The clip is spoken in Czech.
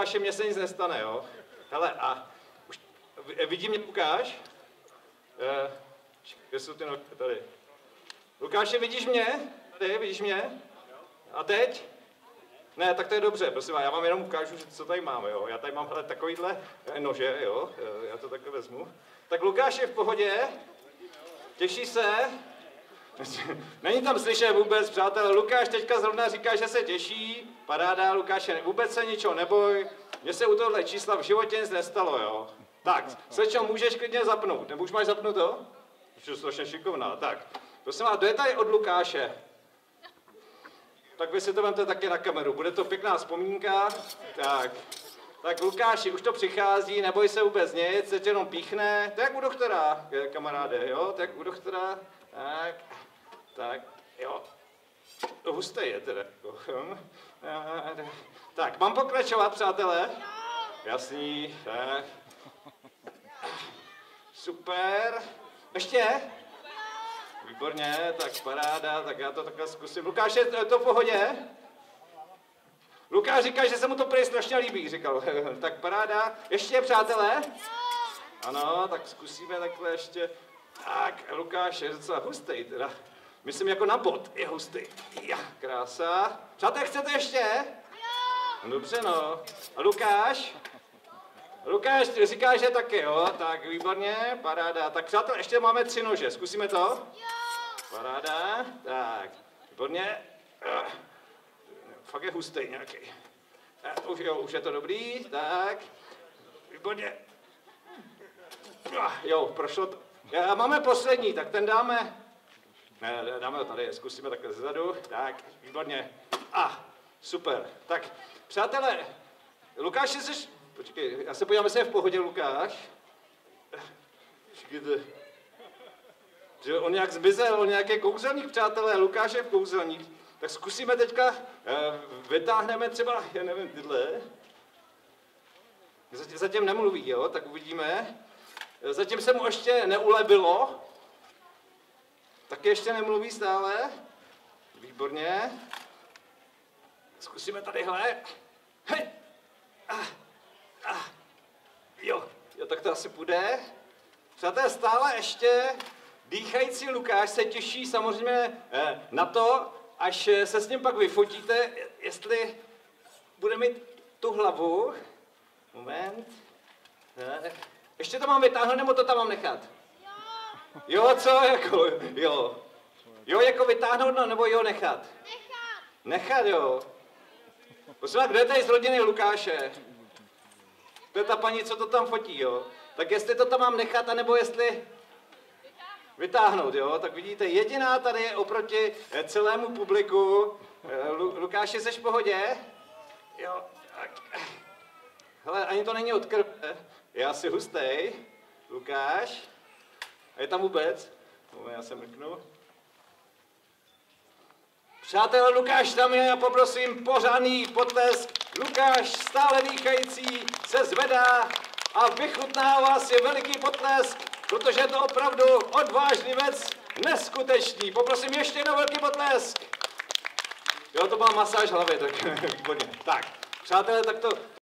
Lukáši, mně se nic nestane, jo? Hele, a už, vidí mě Lukáš? Eh, kde jsou ty nohy? Tady. Lukáši, vidíš mě? Tady, vidíš mě? A teď? Ne, tak to je dobře, prosím vás, já vám jenom ukážu, že co tady máme, jo. Já tady mám hele, takovýhle eh, nože, jo, eh, já to takhle vezmu. Tak Lukáš je v pohodě, těší se, Není tam slyšet vůbec, přátelé. Lukáš teďka zrovna říká, že se těší. Paráda, Lukáše, vůbec se ničeho neboj. Mně se u tohle čísla v životě nic nestalo, jo. Tak, slečno, můžeš klidně zapnout. Nebo už máš zapnuto? Už je strašně šikovná. Tak, prosím vás, je tady od Lukáše? Tak vy si to vemte taky na kameru. Bude to pěkná vzpomínka. Tak, tak Lukáši, už to přichází, neboj se vůbec nic, se tě jenom píchne. Tak u doktora, kamaráde, jo? Tak u doktora. Tak, tak, jo. Husté je teda. Tak, mám pokračovat, přátelé? Jasný, tak. Super. Ještě? Výborně, tak paráda, tak já to takhle zkusím. Lukáš, je to v pohodě? Lukáš říká, že se mu to prý strašně líbí, říkal. tak paráda. Ještě, přátelé? Ano, tak zkusíme takhle ještě. Tak, Lukáš je docela hustý teda. Myslím jako na bod, je hustý. Ja, krása. Přátelé, chcete ještě? Jo. Dobře, no. A Lukáš? Lukáš říká, že taky, jo? Tak výborně, paráda. Tak přátelé, ještě máme tři nože, zkusíme to? Jo. Paráda, tak, výborně. Fakt je hustý nějaký. Už, jo, už je to dobrý, tak. Výborně. Jo, prošlo to. Já, máme poslední, tak ten dáme dáme ho tady, zkusíme takhle zezadu. Tak, výborně. A, ah, super. Tak, přátelé, Lukáš, jsi... Počkej, já se podívám, jestli je v pohodě Lukáš. Počkejte. Že on nějak zmizel, on nějaký kouzelník, přátelé, Lukáš je kouzelník. Tak zkusíme teďka, eh, vytáhneme třeba, já nevím, tyhle. Zatím, zatím nemluví, jo, tak uvidíme. Zatím se mu ještě neulevilo, Taky ještě nemluví stále? Výborně. Zkusíme tadyhle. Hej. Ah. Ah. Jo, jo, tak to asi půjde. Přátelé, stále ještě dýchající Lukáš se těší samozřejmě eh, na to, až se s ním pak vyfotíte, jestli bude mít tu hlavu. Moment. Tak. Ještě to mám vytáhnout, nebo to tam mám nechat? Jo, co jako, jo. Jo, jako vytáhnout, no, nebo jo, nechat? Nechat. Nechat, jo. Prosím kdo je tady z rodiny Lukáše? To je ta paní, co to tam fotí, jo. Tak jestli to tam mám nechat, anebo jestli vytáhnout, jo. Tak vidíte, jediná tady je oproti eh, celému publiku. Eh, Lu- Lukáši, jsi v pohodě? Jo, tak. Hele, ani to není od krve. Je asi hustej. Lukáš? A je tam vůbec? No, já se mrknu. Přátelé, Lukáš tam je a poprosím pořádný potlesk. Lukáš, stále dýchající, se zvedá a vychutnává si veliký potlesk, protože je to opravdu odvážný věc, neskutečný. Poprosím ještě jednou velký potlesk. Jo, to byla masáž hlavy, tak výborně. Tak, přátelé, tak to